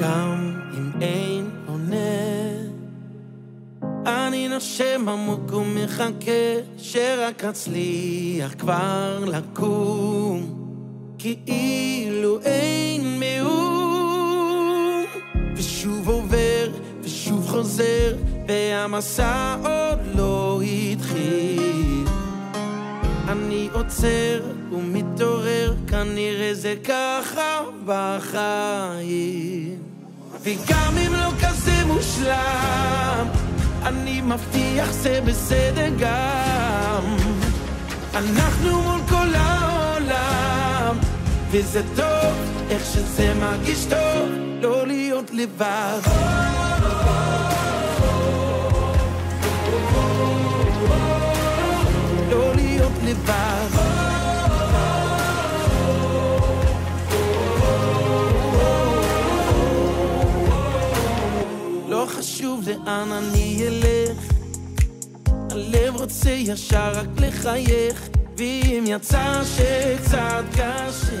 גם אם אין עונה, אני נושם עמוק ומחכה שרק אצליח כבר לקום, כאילו אין מאום. ושוב עובר, ושוב חוזר, והמסע עוד לא התחיל. עוצר ומתעורר, כנראה זה ככה בחיים. וגם אם לא כזה מושלם, אני מבטיח זה בסדר גם. אנחנו מול כל העולם, וזה טוב, איך שזה מרגיש טוב, לא להיות לבד. חשוב לאן אני אלך, הלב רוצה ישר רק לחייך, ואם יצא שקצת קשה,